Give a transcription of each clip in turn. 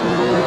Thanks.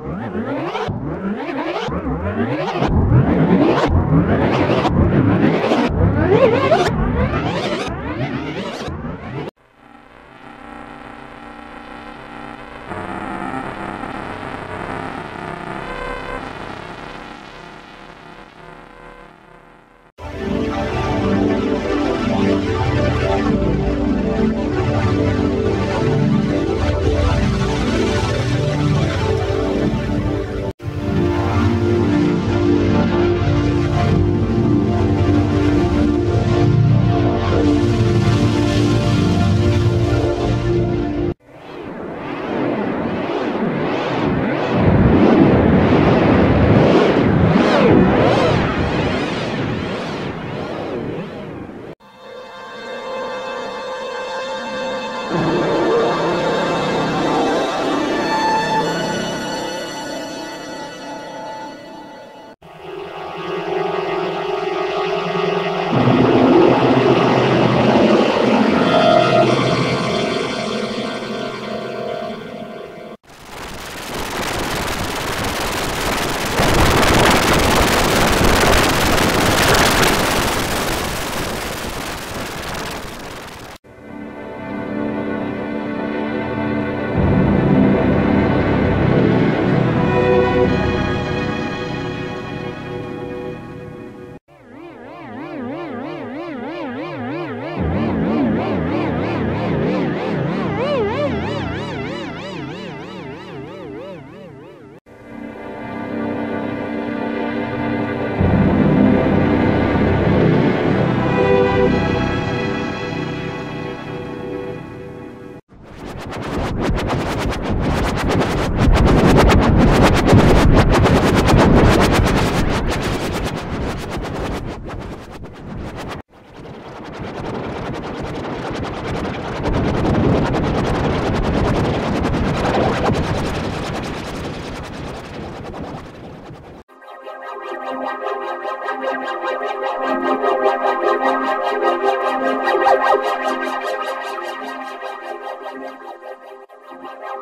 Never